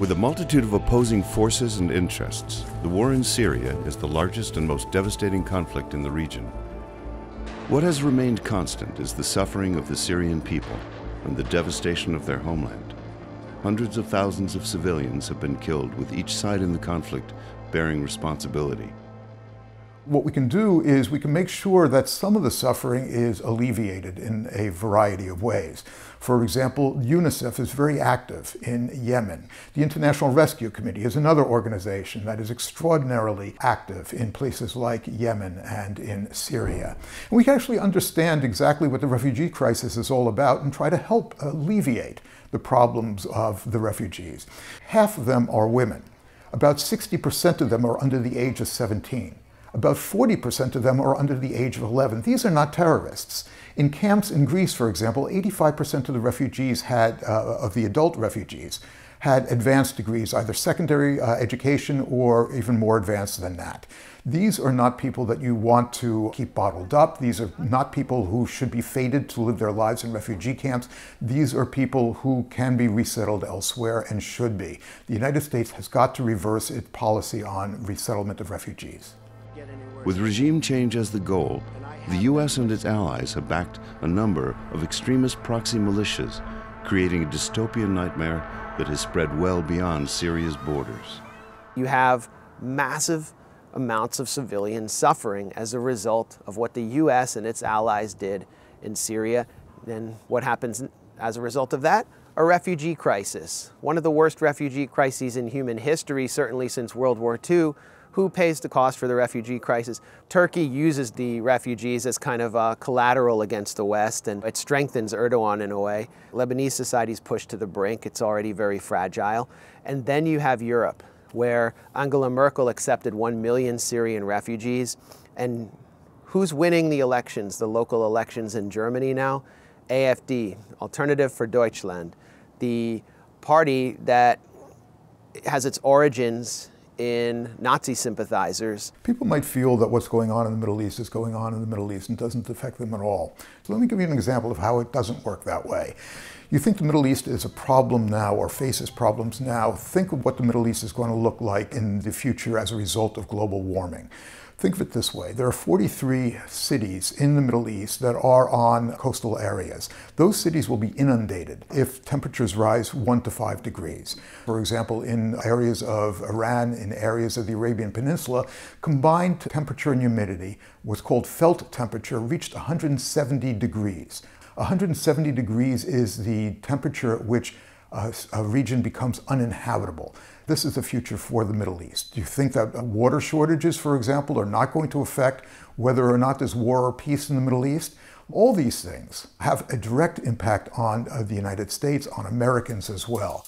With a multitude of opposing forces and interests, the war in Syria is the largest and most devastating conflict in the region. What has remained constant is the suffering of the Syrian people and the devastation of their homeland. Hundreds of thousands of civilians have been killed, with each side in the conflict bearing responsibility. What we can do is we can make sure that some of the suffering is alleviated in a variety of ways. For example, UNICEF is very active in Yemen. The International Rescue Committee is another organization that is extraordinarily active in places like Yemen and in Syria. And we can actually understand exactly what the refugee crisis is all about and try to help alleviate the problems of the refugees. Half of them are women. About 60% of them are under the age of 17. About 40% of them are under the age of 11. These are not terrorists. In camps in Greece, for example, 85% of the refugees had, uh, of the adult refugees, had advanced degrees, either secondary uh, education or even more advanced than that. These are not people that you want to keep bottled up. These are not people who should be fated to live their lives in refugee camps. These are people who can be resettled elsewhere and should be. The United States has got to reverse its policy on resettlement of refugees. With regime change as the goal, the U.S. and its allies have backed a number of extremist proxy militias, creating a dystopian nightmare that has spread well beyond Syria's borders. You have massive amounts of civilian suffering as a result of what the U.S. and its allies did in Syria. And what happens as a result of that? A refugee crisis. One of the worst refugee crises in human history, certainly since World War II, who pays the cost for the refugee crisis? Turkey uses the refugees as kind of a collateral against the West, and it strengthens Erdogan in a way. Lebanese society is pushed to the brink. It's already very fragile. And then you have Europe, where Angela Merkel accepted 1 million Syrian refugees. And who's winning the elections, the local elections in Germany now? AFD, Alternative for Deutschland, the party that has its origins in Nazi sympathizers. People might feel that what's going on in the Middle East is going on in the Middle East and doesn't affect them at all. So let me give you an example of how it doesn't work that way. You think the Middle East is a problem now or faces problems now. Think of what the Middle East is going to look like in the future as a result of global warming. Think of it this way. There are 43 cities in the Middle East that are on coastal areas. Those cities will be inundated if temperatures rise one to five degrees. For example, in areas of Iran, in areas of the Arabian Peninsula, combined temperature and humidity, what's called felt temperature, reached 170 degrees. 170 degrees is the temperature at which a, region becomes uninhabitable. This is the future for the Middle East. Do you think that water shortages, for example, are not going to affect whether or not there's war or peace in the Middle East? All these things have a direct impact on uh, the United States, on Americans as well.